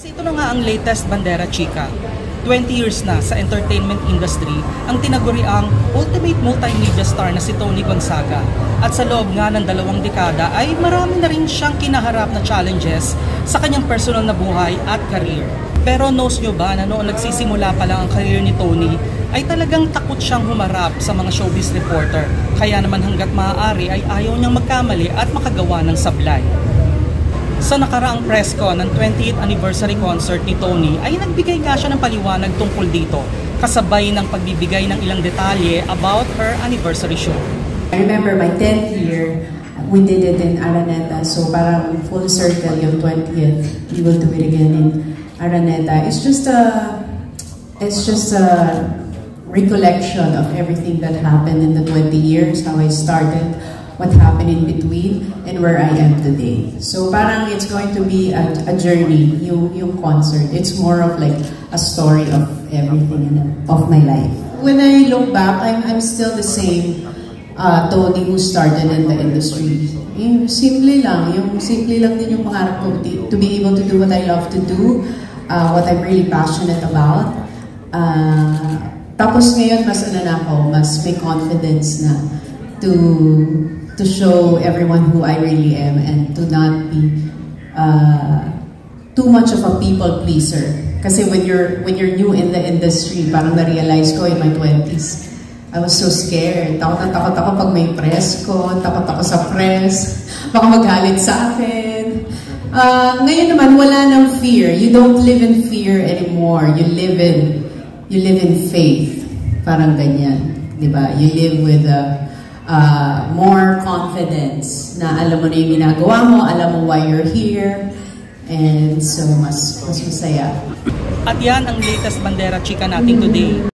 Kasi ito na nga ang latest Bandera Chica. 20 years na sa entertainment industry ang tinaguriang ultimate multimedia star na si Tony Gonzaga. At sa loob nga ng dalawang dekada ay marami na rin siyang kinaharap na challenges sa kanyang personal na buhay at career. Pero knows nyo ba na noong nagsisimula pa lang ang career ni Tony ay talagang takot siyang humarap sa mga showbiz reporter. Kaya naman hanggat maaari ay ayaw niyang magkamali at makagawa ng sablay. Sa nakaraang press ko ng 20th anniversary concert ni Tony ay nagbigay nga siya ng paliwanag tungkol dito kasabay ng pagbibigay ng ilang detalye about her anniversary show. I remember my 10th year, we did it in Araneta. So parang full circle yung 20th. We will do it again in Araneta. It's just a, it's just a recollection of everything that happened in the 20 years, how I started, what happened in between, and where I am today. So parang it's going to be a, a journey, yung, yung concert. It's more of like a story of everything in, of my life. When I look back, I'm, I'm still the same uh, Tony who started in the industry. Yung simple lang, yung simple lang din yung pangarap ko to be able to do what I love to do, uh, what I'm really passionate about. Uh, tapos ngayon, mas ano na ako, mas may confidence na to to show everyone who I really am and to not be uh, too much of a people pleaser. Kasi when you're when you're new in the industry, parang na-realize ko in my 20s, I was so scared. Takot na takot ako pag may press ko, takot ako sa press, baka magalit sa akin. Uh, ngayon naman, wala nang fear. You don't live in fear anymore. You live in, you live in faith. Parang ganyan. Di ba? You live with a, uh, more confidence na alam mo na yung ginagawa mo, alam mo why you're here, and so mas, mas masaya. At yan ang latest Bandera Chica natin today.